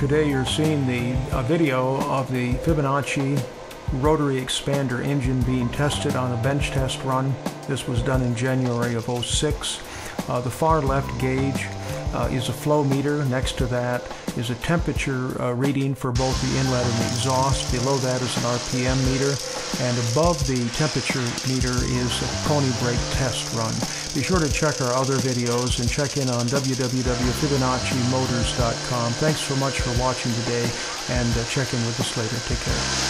Today you're seeing the a video of the Fibonacci rotary expander engine being tested on a bench test run. This was done in January of 06. Uh, the far left gauge uh, is a flow meter. Next to that is a temperature uh, reading for both the inlet and the exhaust. Below that is an RPM meter. And above the temperature meter is a Prony brake test run. Be sure to check our other videos and check in on www.fibonacci.motors.com. Thanks so much for watching today and uh, check in with us later. Take care.